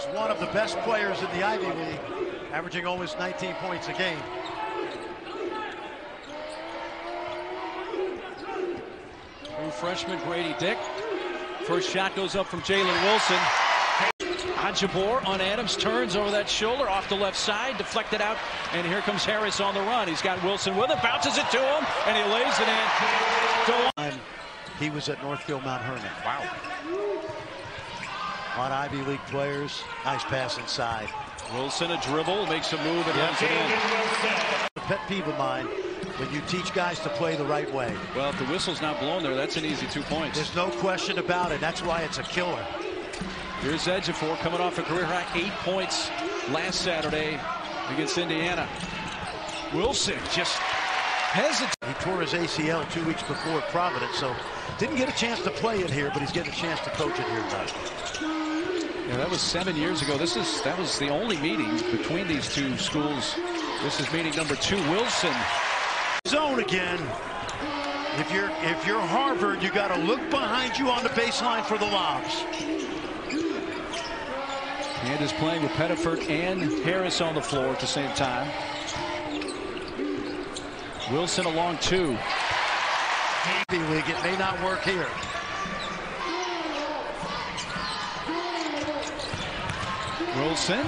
is one of the best players in the Ivy League, averaging almost 19 points a game. True freshman Gradey Dick. First shot goes up from Jalen Wilson. Ajogbor on Adams turns over that shoulder off the left side, deflected out, and here comes Harris on the run. He's got Wilson with him, bounces it to him, and he lays it in. He was at Northfield Mount Hermon. Wow. On Ivy League players, nice pass inside. Wilson a dribble, makes a move and runs it in. A pet peeve of mine when you teach guys to play the right way. Well, if the whistle's not blown there, that's an easy two points. There's no question about it. That's why it's a killer. Here's Ejiofor coming off a career high eight points last Saturday against Indiana. Wilson just hesitates. He tore his ACL two weeks before Providence, so didn't get a chance to play it here, but he's getting a chance to coach it here tonight. Yeah, that was seven years ago. This is that was the only meeting between these two schools. This is meeting number two. Wilson. Zone again. If you're if you're Harvard, you got to look behind you on the baseline for the lobs. And is playing with Pettiford and Harris on the floor at the same time. Wilson along two. League, it may not work here. Wilson.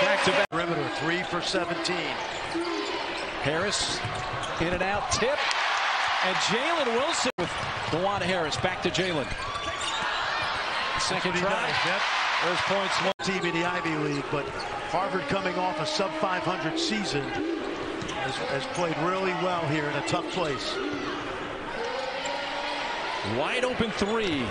Back to back. Perimeter, three for 17. Harris in and out, tip. And Jalen Wilson with Dajuan Harris. Back to Jalen. Second try. Yep. There's points. One. Team in the Ivy League, but Harvard coming off a sub 500 season has, has played really well here in a tough place. Wide open three.